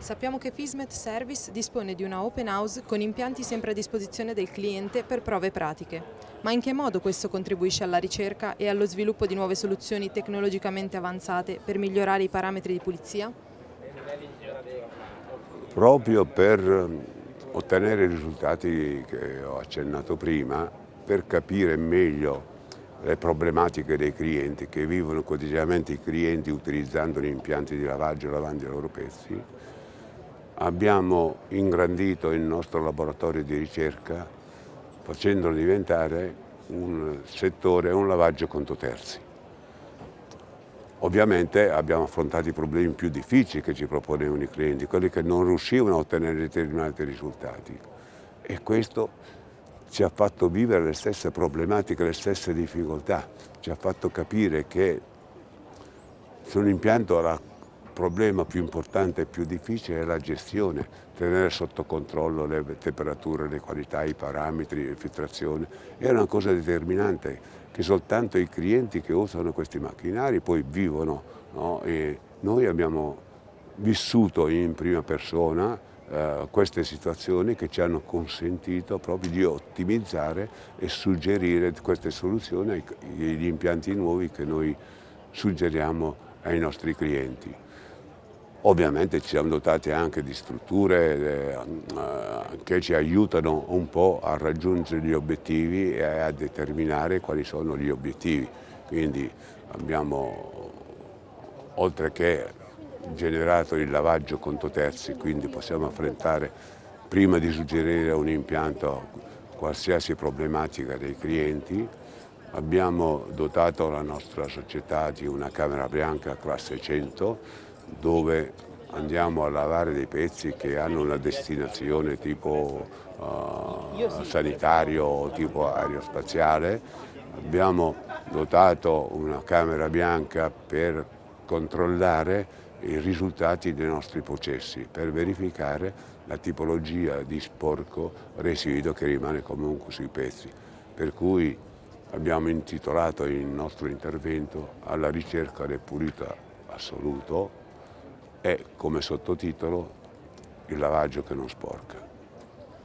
Sappiamo che Fismet Service dispone di una open house con impianti sempre a disposizione del cliente per prove pratiche. Ma in che modo questo contribuisce alla ricerca e allo sviluppo di nuove soluzioni tecnologicamente avanzate per migliorare i parametri di pulizia? Proprio per ottenere i risultati che ho accennato prima, per capire meglio le problematiche dei clienti che vivono quotidianamente i clienti utilizzando gli impianti di lavaggio lavando i loro pezzi, abbiamo ingrandito il nostro laboratorio di ricerca facendolo diventare un settore, un lavaggio conto terzi. Ovviamente abbiamo affrontato i problemi più difficili che ci proponevano i clienti, quelli che non riuscivano a ottenere determinati risultati e questo ci ha fatto vivere le stesse problematiche, le stesse difficoltà, ci ha fatto capire che su un impianto problema più importante e più difficile è la gestione, tenere sotto controllo le temperature, le qualità, i parametri, le filtrazioni. È una cosa determinante che soltanto i clienti che usano questi macchinari poi vivono. No? noi abbiamo vissuto in prima persona eh, queste situazioni che ci hanno consentito proprio di ottimizzare e suggerire queste soluzioni agli impianti nuovi che noi suggeriamo ai nostri clienti. Ovviamente ci siamo dotati anche di strutture eh, eh, che ci aiutano un po' a raggiungere gli obiettivi e a determinare quali sono gli obiettivi. Quindi abbiamo, oltre che generato il lavaggio conto terzi, quindi possiamo affrontare, prima di suggerire un impianto, qualsiasi problematica dei clienti, abbiamo dotato la nostra società di una camera bianca classe 100 dove andiamo a lavare dei pezzi che hanno una destinazione tipo uh, sanitario o tipo aerospaziale. Abbiamo dotato una camera bianca per controllare i risultati dei nostri processi, per verificare la tipologia di sporco residuo che rimane comunque sui pezzi. Per cui abbiamo intitolato il nostro intervento alla ricerca del pulito assoluto e come sottotitolo il lavaggio che non sporca.